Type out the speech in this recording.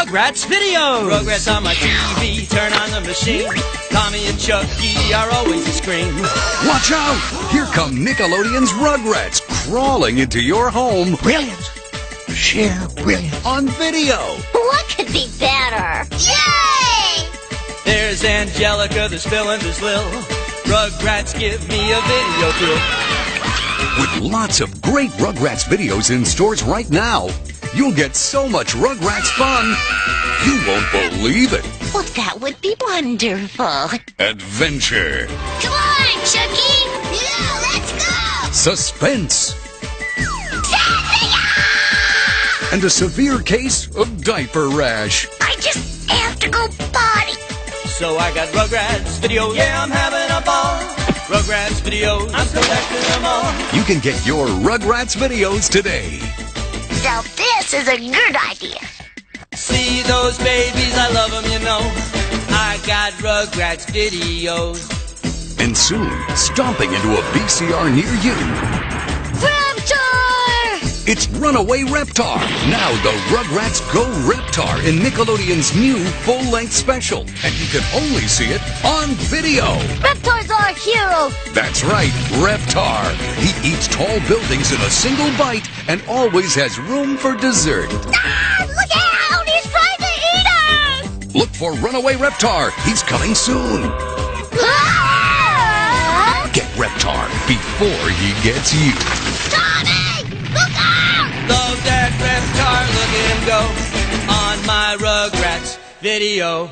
Rugrats videos. Rugrats on my TV, turn on the machine. Tommy and Chucky are always a scream. Watch out! Here come Nickelodeon's Rugrats crawling into your home Brilliant. Share brilliant. on video. What could be better? Yay! There's Angelica, there's Phil, and there's Lil. Rugrats give me a video tool. With lots of great Rugrats videos in stores right now, you'll get so much Rugrats fun, you won't believe it. Well, that would be wonderful. Adventure, Come on, Chucky! Yeah, let's go! suspense, and a severe case of diaper rash. I just have to go potty. So I got Rugrats video, yeah, I'm having a ball. Rugrats videos, I'm collecting them all. You can get your Rugrats videos today. So this is a good idea. See those babies, I love them, you know. I got Rugrats videos. And soon, stomping into a VCR near you, Reptar! It's Runaway Reptar. Now the Rugrats Go Reptar in Nickelodeon's new full-length special. And you can only see it on video. Reptar's our hero. That's right, Reptar. He eats tall buildings in a single bite and always has room for dessert. Ah, look out! He's trying to eat us! Look for Runaway Reptar. He's coming soon. Ah! Get Reptar before he gets you. Tommy! Look my Rugrats video.